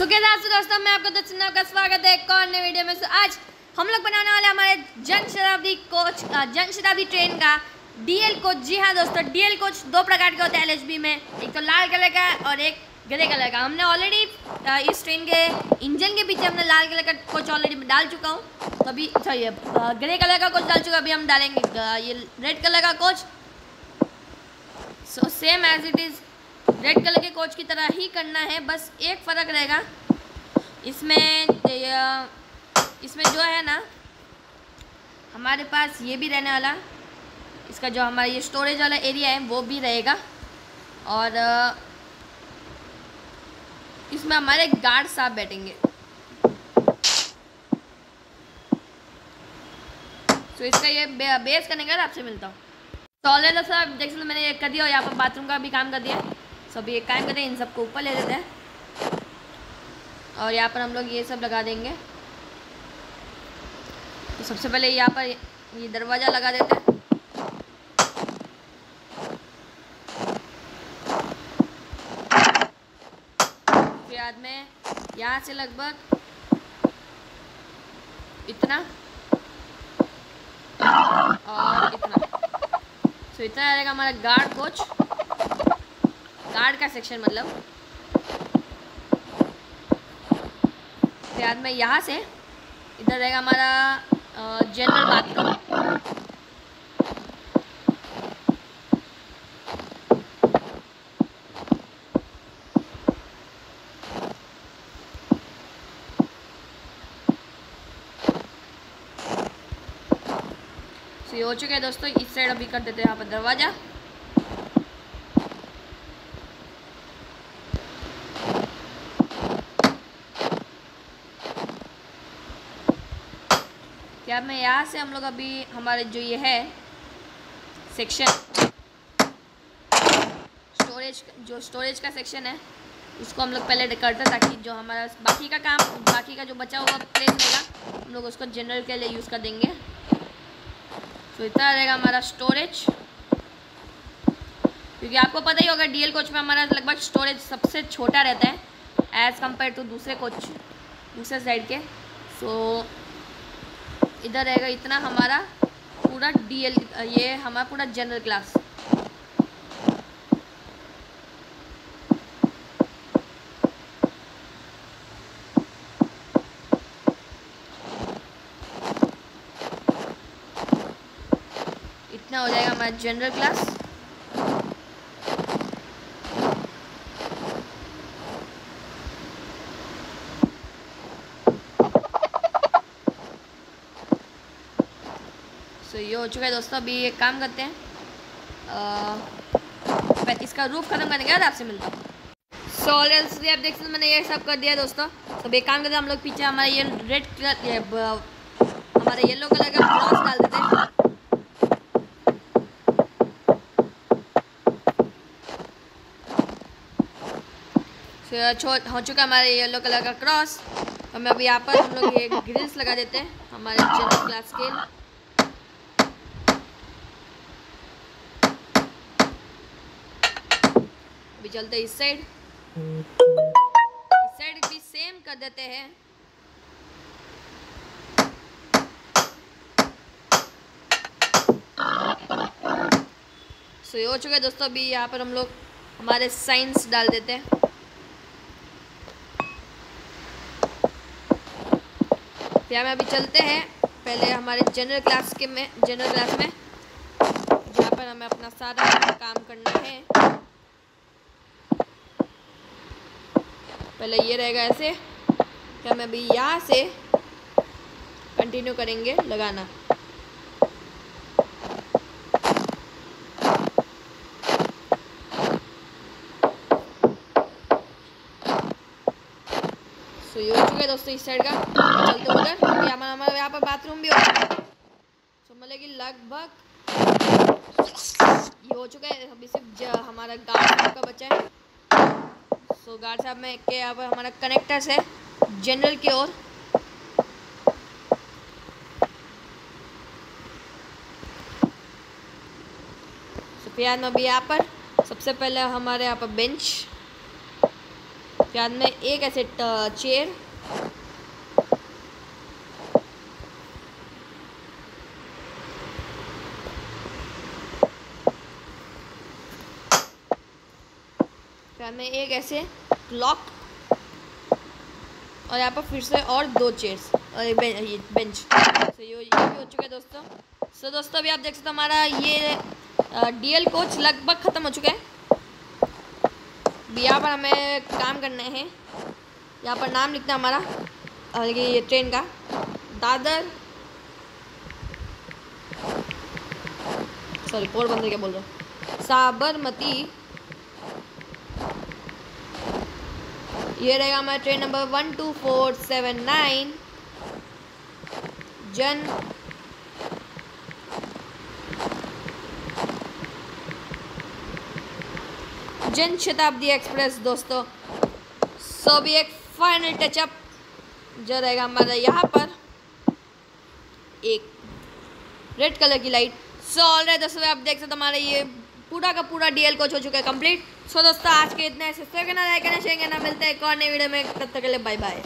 सो के साथ दोस्तों मैं आपको दोस्तों का स्वागत है एक और नए वीडियो में। सो आज हम लोग बनाने वाले हमारे जन शताब्दी कोच अ, जन शताब्दी ट्रेन का डीएल कोच जी हाँ दोस्तों डीएल कोच दो प्रकार के होते हैं एलएचबी में। एक तो लाल कलर का और एक ग्रे कलर का। हमने ऑलरेडी इस ट्रेन के इंजन के पीछे हमने लाल कलर का कोच ऑलरेडी डाल चुका हूँ। तो अभी सॉरी ग्रे कलर का कोच डाल चुका अभी हम डालेंगे ये रेड कलर का coach so same as it is red colour के कोच की तरह ही करना है, बस एक फ़र्क रहेगा। इसमें इसमें जो है ना, हमारे पास ये भी रहने वाला, इसका जो हमारा ये स्टोरेज वाला एरिया है, वो भी रहेगा। और, इसमें हमारे गार्ड साहब बैठेंगे। तो इसका ये बेस करने के बाद आपसे मिलता हूँ। तो ऑलरेडी सर देख सकते मैंने ये कर दिया और यहाँ पर बाथरूम का भी काम कर दिया। सो अभी एक काम करते हैं इन सबको ऊपर ले लेते हैं। और यहाँ पर हम लोग ये सब लगा देंगे। तो सबसे पहले यहाँ पर ये दरवाज़ा लगा देते हैं। फिर बाद में यहाँ से लगभग इतना और इतना। तो इतना रहेगा हमारा गार्ड कोच गार्ड का सेक्शन मतलब। बाद में यहाँ से इधर रहेगा हमारा जनरल बाथरूम तो ये हो चुका है दोस्तों, इस साइड अभी कर देते हैं यहाँ पर दरवाज़ा। क्या मैं यहाँ से हम लोग अभी हमारे जो ये है सेक्शन स्टोरेज जो स्टोरेज का सेक्शन है, उसको हम लोग पहले करते ताकि जो हमारा बाकी का काम, बाकी का जो बचा हुआ प्लेस रहेगा, हम लोग उसको जनरल के लिए यूज़ कर देंगे। तो इतना रहेगा हमारा स्टोरेज क्योंकि आपको पता ही होगा डीएल कोच में हमारा लगभग स्टोरेज सबसे छोटा रहता है एज़ कंपेयर टू दूसरे कोच दूसरे साइड के। सो इधर रहेगा इतना हमारा पूरा डीएल ये हमारा पूरा जनरल क्लास इतना हो जाएगा हमारा जनरल क्लास ये हो चुका है दोस्तों, अभी एक काम करते हैं। पहले इसका रूफ ख़त्म करने के बाद आपसे मिलता हूँ। सो ऑलरेडी आप देख सकते मैंने ये सब कर दिया दोस्तों। तो एक काम करते हैं, हम लोग पीछे हमारा ये रेड कलर ये हमारा येलो कलर का क्रॉस डाल देते हैं। हो चुका हमारा येलो कलर का क्रॉस हमें अभी यहाँ पर हम लोग ये ग्रिल्स लगा देते हैं, हमारे जनरल क्लास के। अभी चलते इस साइड इस साइड भी सेम कर देते हैं। सो ये हो चुका है दोस्तों, अभी यहाँ पर हम लोग हमारे साइंस डाल देते हैं। यहाँ में अभी चलते हैं, पहले हमारे जनरल क्लास के में जनरल क्लास में, जहाँ पर हमें अपना सारा काम करना है। पहले ये रहेगा ऐसे हम अभी यहाँ से कंटिन्यू करेंगे लगाना। सो ये हो चुका है दोस्तों इस साइड का। चलते उधर हमारा हमारे यहाँ पर बाथरूम भी होगा सो मतलब कि लगभग ये हो चुका है, अभी सिर्फ़ हमारा साहब का बचा है। सो गार्ड साहब, में के यहाँ पर हमारा कनेक्टर्स है जनरल की ओर। सो में अभी यहाँ पर। सबसे पहले हमारे यहाँ पर बेंच उसके में एक ऐसे चेयर में एक ऐसे क्लॉक और यहाँ पर फिर से और दो चेयर्स और बेंच ये बेंच ये ये भी हो चुका है दोस्तों। सो so, दोस्तों अभी आप देख सकते हो हमारा ये डीएल कोच लगभग ख़त्म हो चुका है। यहाँ पर हमें काम करने हैं। यहाँ पर नाम लिखना हमारा। और ये ट्रेन का। दादर। सॉरी पोरबंदर क्या बोल रहा हूँ? साबरमती। ये रहेगा हमारा train number one two four seven nine Jan Jan Shatabdi express दोस्तों, सो भी एक फाइनल टचअप जो रहेगा हमारा यहाँ पर। एक रेड कलर की लाइट सो ऑल रहे दोस्तों, आप देख सकते हमारा ये पूरा का पूरा डीएल कोच हो चुका है कंप्लीट सो दोस्तों, आज के इतने सब्सक्राइब करना लाइक करना शेयर करना मिलते हैं एक और नई वीडियो में। तब तक के लिए बाय बाय